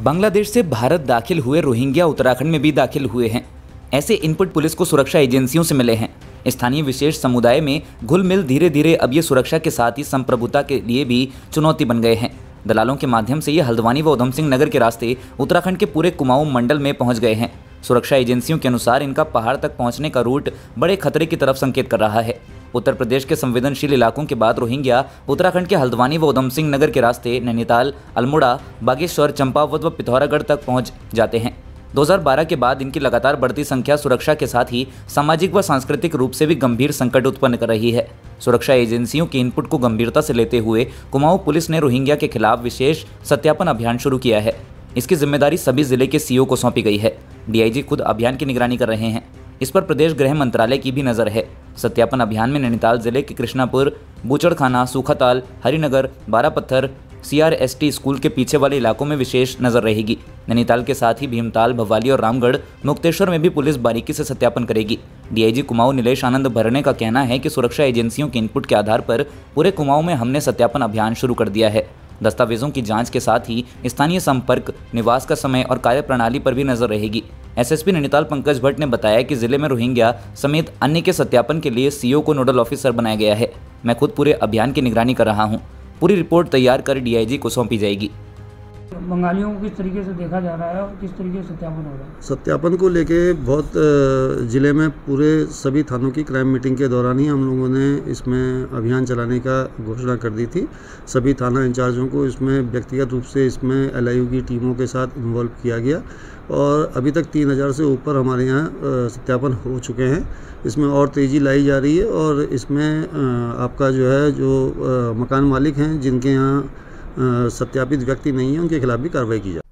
बांग्लादेश से भारत दाखिल हुए रोहिंग्या उत्तराखंड में भी दाखिल हुए हैं। ऐसे इनपुट पुलिस को सुरक्षा एजेंसियों से मिले हैं। स्थानीय विशेष समुदाय में घुल मिल धीरे धीरे अब ये सुरक्षा के साथ ही संप्रभुता के लिए भी चुनौती बन गए हैं। दलालों के माध्यम से ये हल्द्वानी व उधम सिंह नगर के रास्ते उत्तराखंड के पूरे कुमाऊं मंडल में पहुँच गए हैं। सुरक्षा एजेंसियों के अनुसार इनका पहाड़ तक पहुँचने का रूट बड़े खतरे की तरफ़ संकेत कर रहा है। उत्तर प्रदेश के संवेदनशील इलाकों के बाद रोहिंग्या, उत्तराखंड के हल्द्वानी व उधम सिंह नगर के रास्ते नैनीताल, अल्मोड़ा, बागेश्वर, चंपावत व पिथौरागढ़ तक पहुँच जाते हैं। 2012 के बाद इनकी लगातार बढ़ती संख्या सुरक्षा के साथ ही सामाजिक व सांस्कृतिक रूप से भी गंभीर संकट उत्पन्न कर रही है। सुरक्षा एजेंसियों के इनपुट को गंभीरता से लेते हुए कुमाऊं पुलिस ने रोहिंग्या के खिलाफ विशेष सत्यापन अभियान शुरू किया है। इसकी ज़िम्मेदारी सभी ज़िले के सीओ को सौंपी गई है। डीआईजी खुद अभियान की निगरानी कर रहे हैं। इस पर प्रदेश गृह मंत्रालय की भी नज़र है। सत्यापन अभियान में नैनीताल ज़िले के कृष्णापुर, बूचड़खाना, सूखाताल, हरिनगर, बारापत्थर, सीआरएसटी स्कूल के पीछे वाले इलाकों में विशेष नज़र रहेगी। नैनीताल के साथ ही भीमताल, भवाली और रामगढ़, मुक्तेश्वर में भी पुलिस बारीकी से सत्यापन करेगी। डीआईजी कुमाऊं नीलेश आनंद भरने का कहना है कि सुरक्षा एजेंसियों के इनपुट के आधार पर पूरे कुमाऊं में हमने सत्यापन अभियान शुरू कर दिया है। दस्तावेजों की जाँच के साथ ही स्थानीय संपर्क, निवास का समय और कार्य प्रणाली पर भी नज़र रहेगी। एसएसपी नैनीताल पंकज भट्ट ने बताया कि ज़िले में रोहिंग्या समेत अन्य के सत्यापन के लिए सीओ को नोडल ऑफिसर बनाया गया है। मैं खुद पूरे अभियान की निगरानी कर रहा हूँ। पूरी रिपोर्ट तैयार कर डीआईजी को सौंपी जाएगी। बंगालियों को किस तरीके से देखा जा रहा है और किस तरीके से सत्यापन हो रहा है? सत्यापन को लेके बहुत ज़िले में पूरे सभी थानों की क्राइम मीटिंग के दौरान ही हम लोगों ने इसमें अभियान चलाने का घोषणा कर दी थी। सभी थाना इंचार्जों को इसमें व्यक्तिगत रूप से इसमें एलआईयू की टीमों के साथ इन्वॉल्व किया गया और अभी तक तीन हज़ार से ऊपर हमारे यहाँ सत्यापन हो चुके हैं। इसमें और तेज़ी लाई जा रही है और इसमें आपका जो है, जो मकान मालिक हैं, जिनके यहाँ सत्यापित व्यक्ति नहीं है उनके खिलाफ भी कार्रवाई की जाए